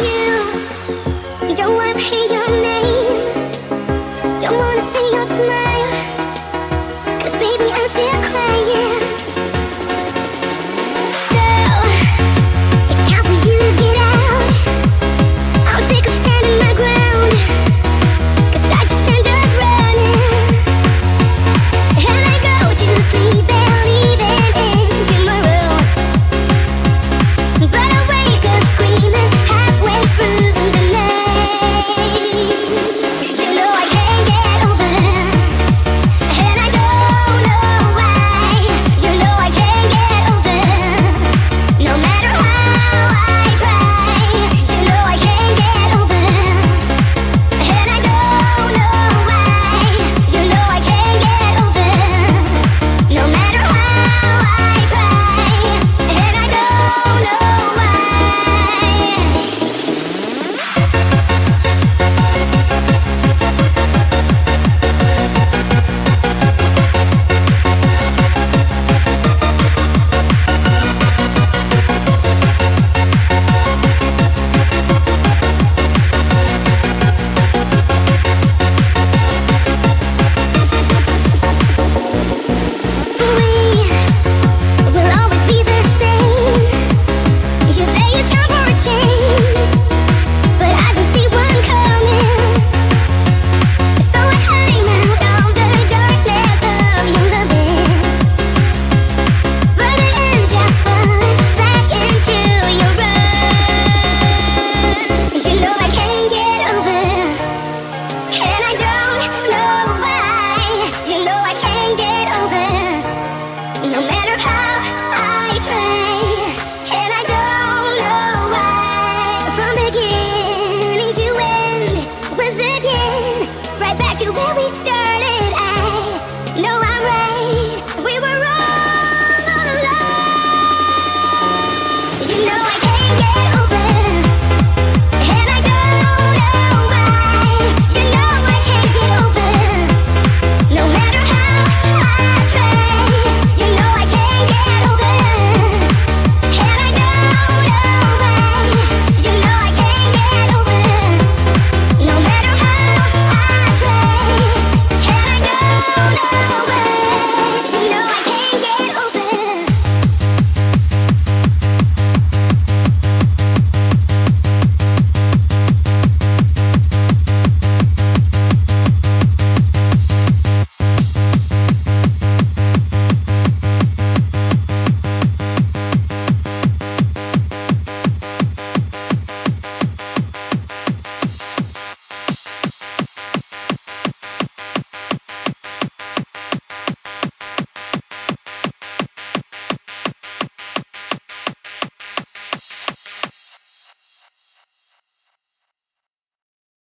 you. Don't wanna hear your name.